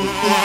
it,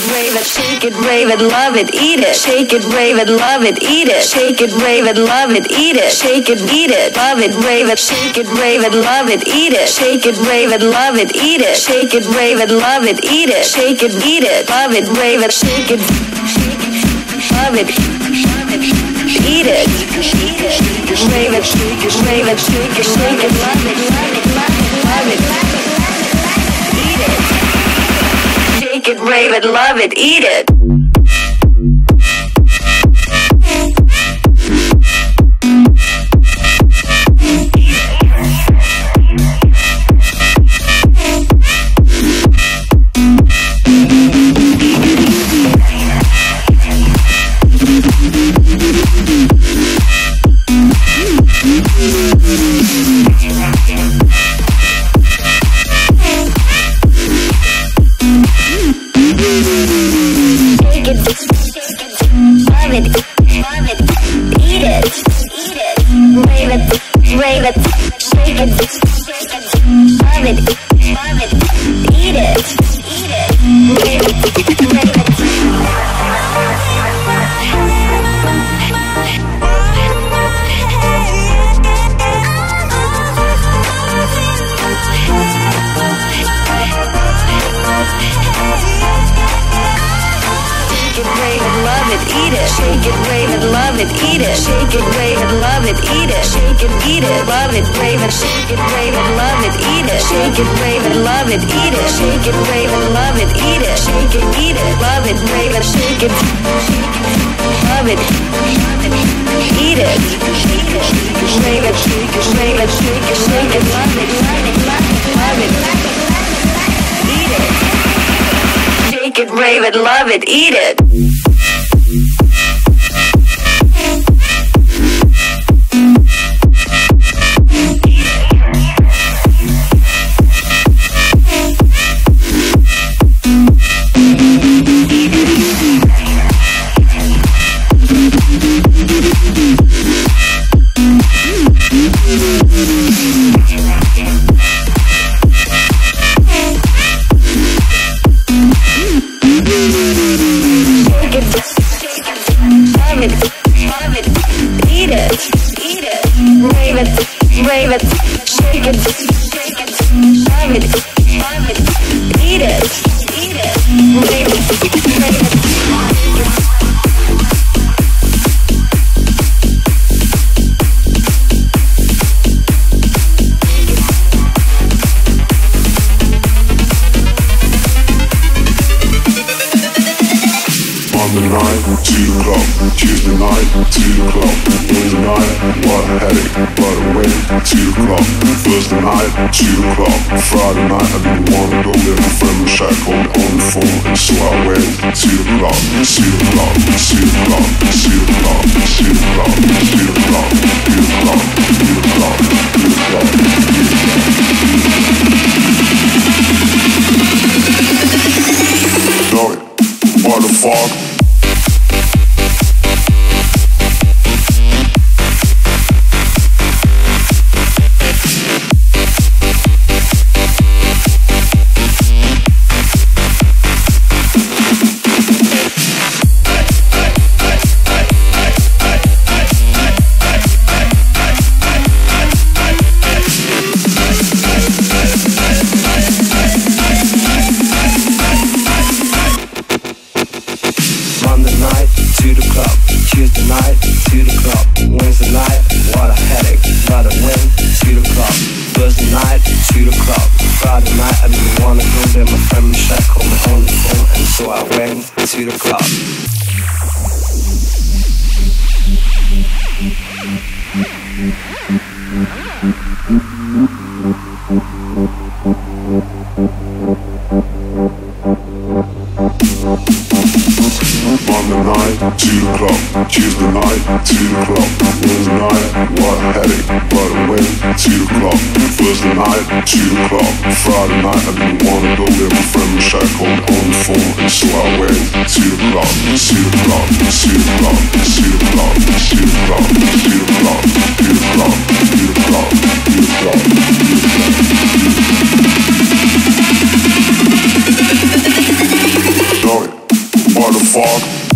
it, rave it, shake Shake it, rave it, love it, eat it. Shake it, rave it, love it, eat it. Shake it, rave it, love it, eat it. Shake it, eat it, love it, rave it. Shake it, rave it, love it, eat it. Shake it, rave it, love it, eat it. Shake it, rave it, love it, eat it. Shake it, eat it, love it, rave it. Shake it, love it, eat it. Rave it, shake it, rave it, shake it, shake it, love it, love it, love it, love it. It. Rave it, love it, eat it. and it, eat it. Shake it, rave it, love it, eat it. Shake it, rave it, love it, eat it. Shake it, eat it, love it, rave it. Shake it, rave it, love it, eat it. Shake it, rave it, love it, eat it. Shake it, rave it, love it, eat it. Shake it, eat it, love it, rave it. Shake it, love it, eat it. It, it, shake it, shake it, it, love it, love it, love it, eat it. Shake it, rave it, love it, eat it. Night, o'clock. Tuesday night, two o'clock. Wednesday night, what a headache, what a win, two o'clock. Thursday night, two o'clock. Friday night, I didn't wanna shackled on the phone, and so I went. Two o'clock, two o'clock, two o'clock, two o'clock, two o'clock, two o'clock, two o'clock, two o'clock. Know it, what the fuck? O'clock. Tuesday night, two o'clock. Wednesday night, what a headache, what a win, two o'clock. Thursday night, two o'clock. Friday night, I didn't wanna go there. My friend was shackled on the phone, and so I went. Two o'clock, two o'clock, two o'clock, two o'clock, two o'clock, two o'clock, two o'clock, two o'clock, two o'clock, two o'clock. Know it, what the fog.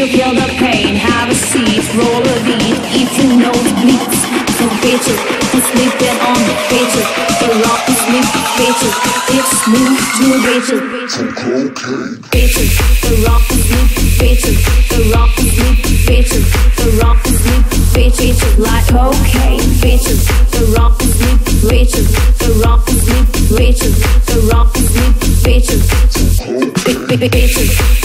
you feel the pain, have a seat, roll a lead, if you know the beats. So bitches, it's sleeping on the bitches, the rock is sleep, bitches, it's smooth to bitches. So cocaine. Bitches, the rock is sleep, bitches, the rock is sleep, bitches, the rock is sleep, bitches, like cocaine. Bitches, the rock is sleep, bitches, the rock is sleep, bitches, the rock is sleep, bitches. So cocaine. Bitches.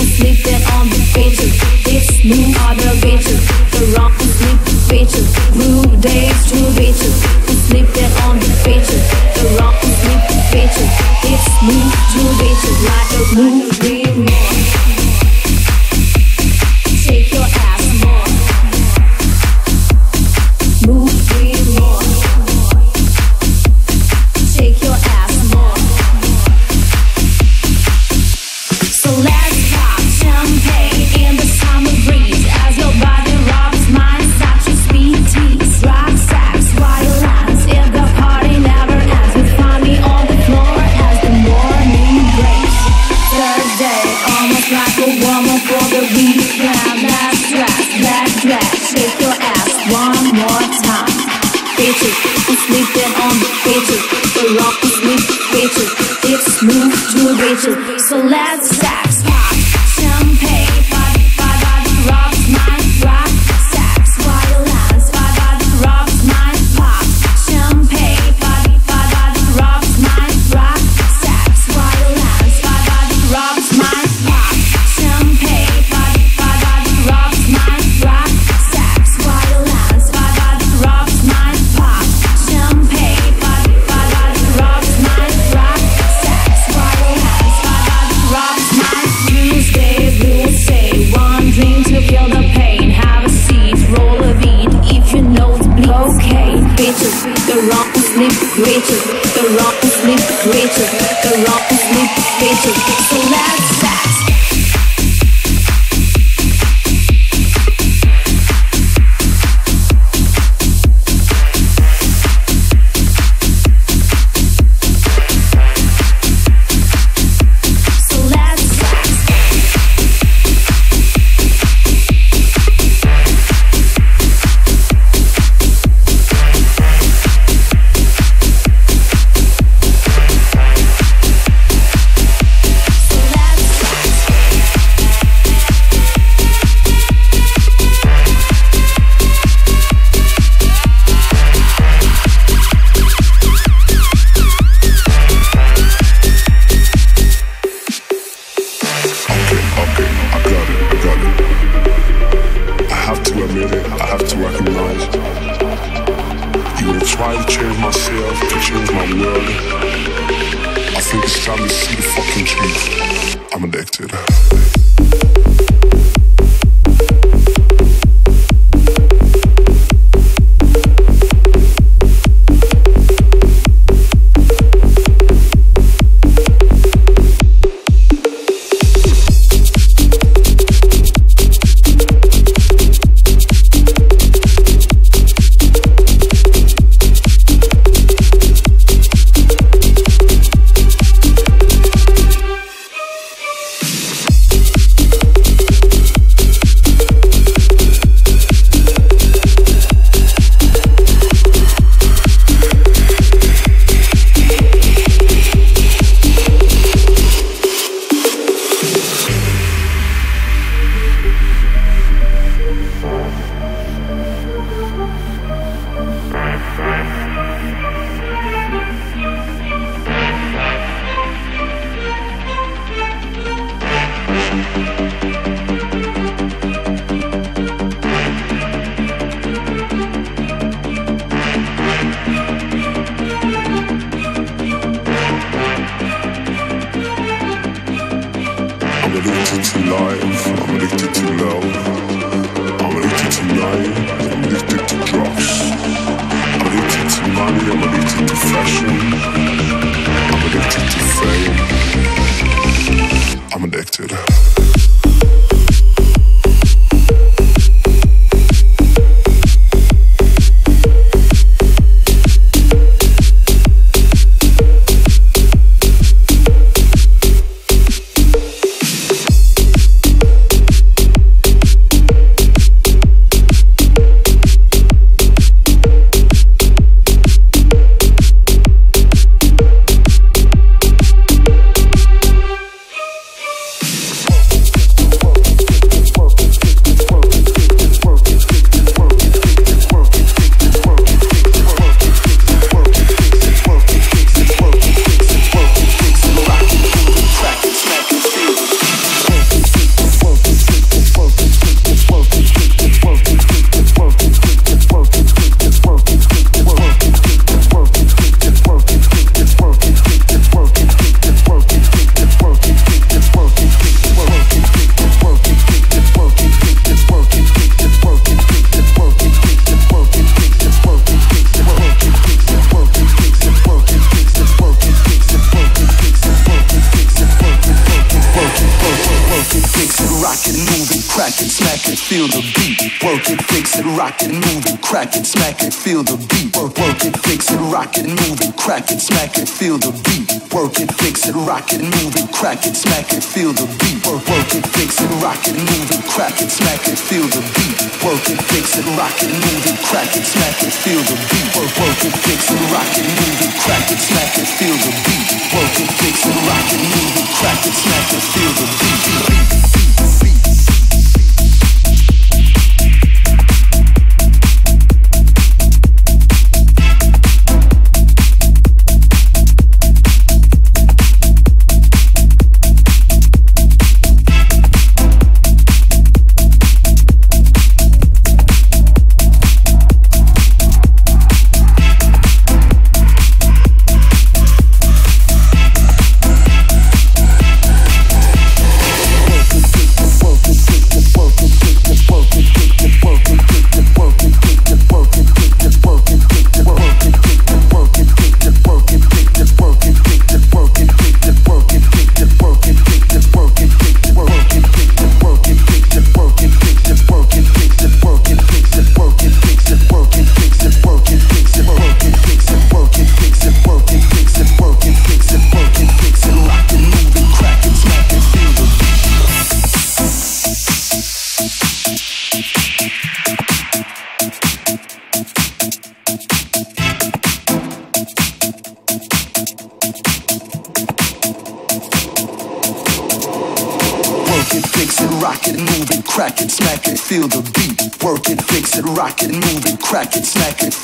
rock it, move it, crack it, smack it, feel the beat. Work, work it, fix it, rock it, move it, crack it, smack it, feel the beat. Work it, fix it, rock it, move it, crack it, smack it, feel the beat. Work, work it, fix it, rock it, move it, crack it, smack it, feel the beat. Work it, fix it, rock it, move it, crack it, smack it, feel the beat. Work, work it, fix it, rock it, move it, crack it, smack it, feel the beat. Work it, fix it, rock it, move it, crack it, smack it, feel the beat.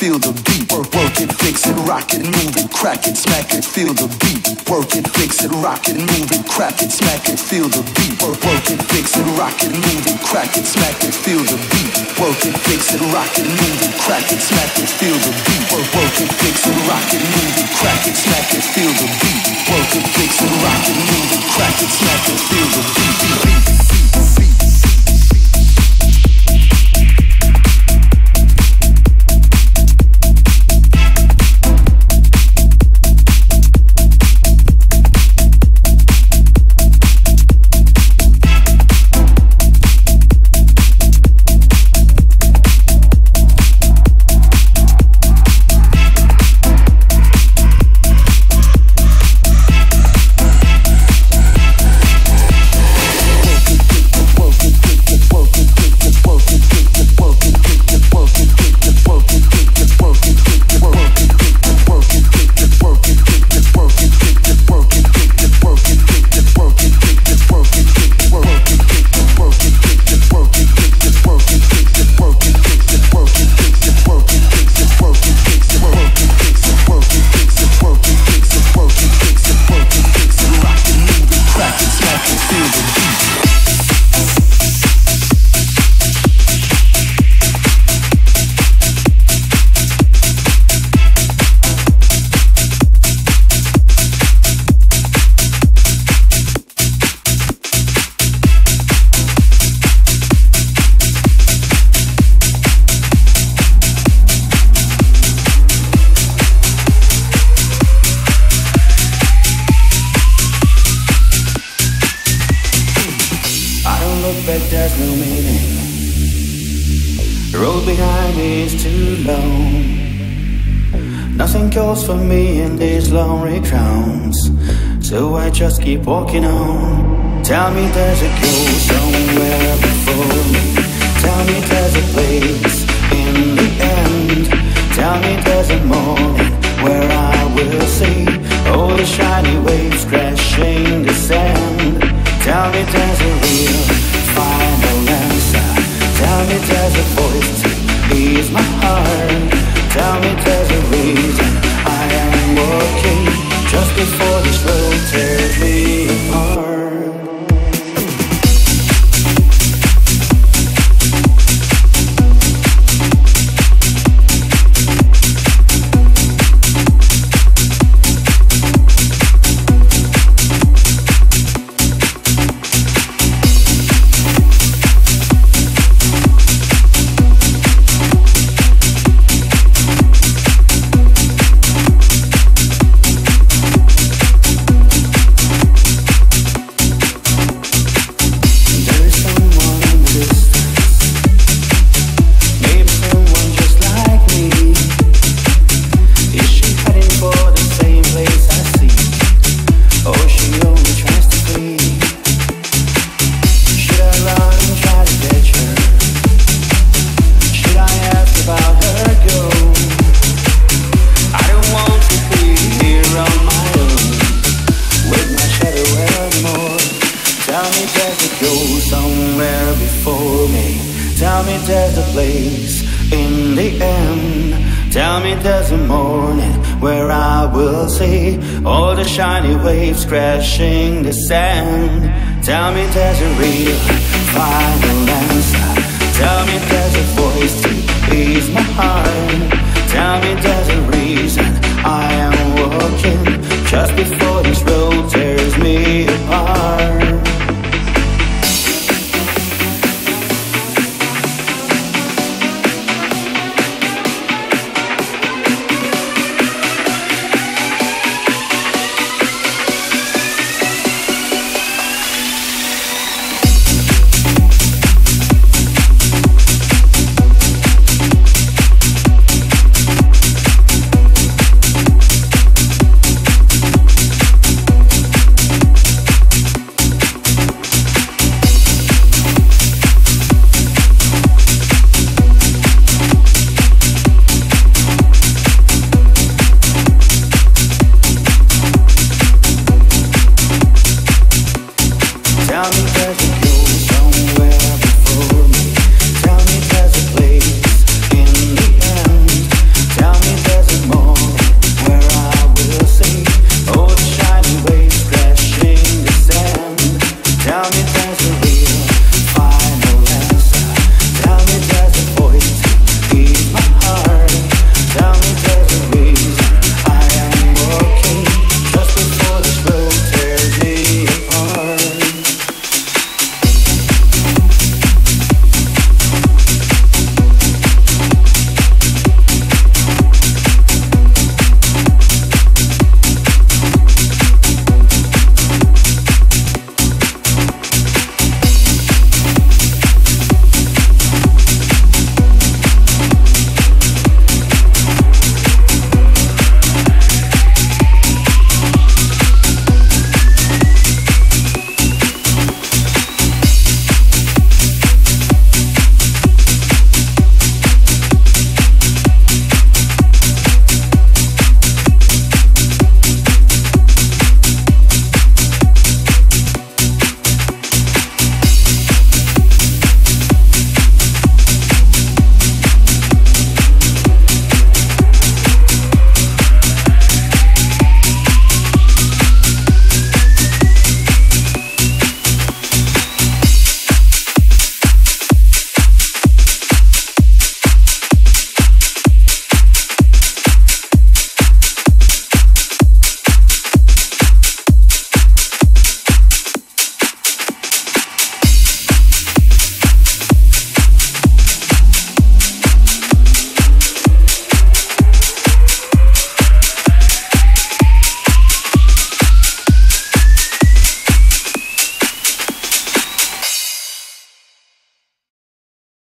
feel the beat, work, work it, fix it, rock it, move it, crack it, smack it, feel the beat, work it, fix it, rock it, move it, crack it, smack it, feel the beat, work, work it, fix it, rock it, move it, crack it, smack it, feel the beat, work it, fix it, rock it, move it, crack it, smack it, feel the beat, work, work it, fix it, rock it, move it, crack it, smack it, feel the beat, work it, fix it, rock it, move it, crack it, smack it, feel the beat. Waves